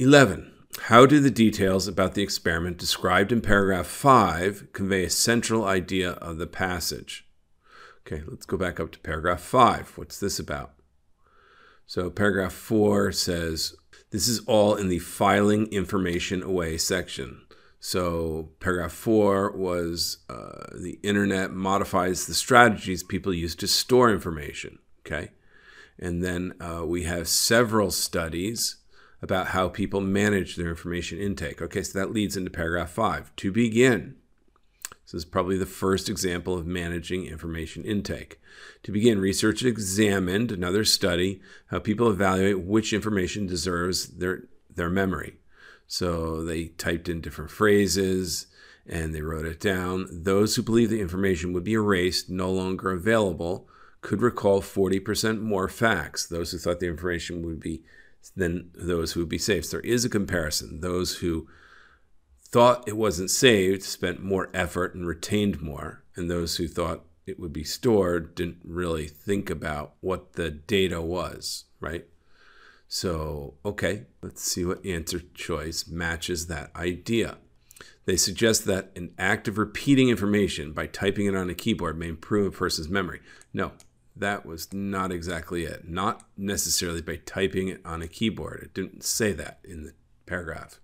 11. How do the details about the experiment described in paragraph 5 convey a central idea of the passage? Okay, let's go back up to paragraph 5. What's this about? So, paragraph 4 says this is all in the filing information away section. So, paragraph 4 was uh, the internet modifies the strategies people use to store information. Okay, and then uh, we have several studies about how people manage their information intake. Okay, so that leads into paragraph five. To begin, this is probably the first example of managing information intake. To begin, research examined another study how people evaluate which information deserves their, their memory. So they typed in different phrases and they wrote it down. Those who believed the information would be erased, no longer available, could recall 40% more facts. Those who thought the information would be than those who would be saved. So there is a comparison. Those who thought it wasn't saved spent more effort and retained more, and those who thought it would be stored didn't really think about what the data was, right? So, okay, let's see what answer choice matches that idea. They suggest that an act of repeating information by typing it on a keyboard may improve a person's memory. No, that was not exactly it. Not necessarily by typing it on a keyboard. It didn't say that in the paragraph.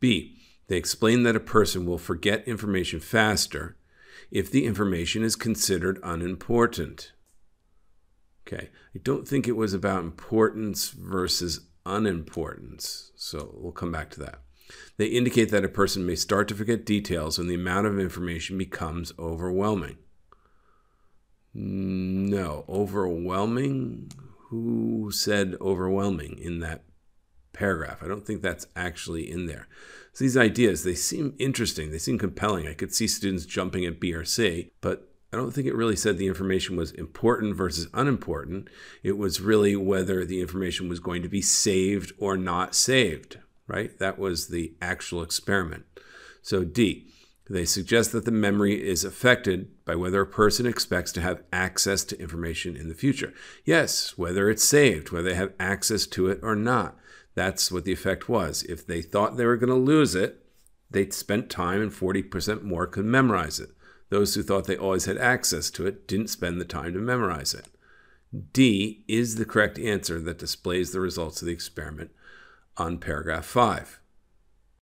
B, they explain that a person will forget information faster if the information is considered unimportant. Okay, I don't think it was about importance versus unimportance, so we'll come back to that. They indicate that a person may start to forget details when the amount of information becomes overwhelming. No, overwhelming. Who said overwhelming in that paragraph? I don't think that's actually in there. So these ideas, they seem interesting. They seem compelling. I could see students jumping at BRC, but I don't think it really said the information was important versus unimportant. It was really whether the information was going to be saved or not saved, right? That was the actual experiment. So D, they suggest that the memory is affected by whether a person expects to have access to information in the future. Yes, whether it's saved, whether they have access to it or not. That's what the effect was. If they thought they were going to lose it, they spent time and 40% more could memorize it. Those who thought they always had access to it didn't spend the time to memorize it. D is the correct answer that displays the results of the experiment on paragraph 5.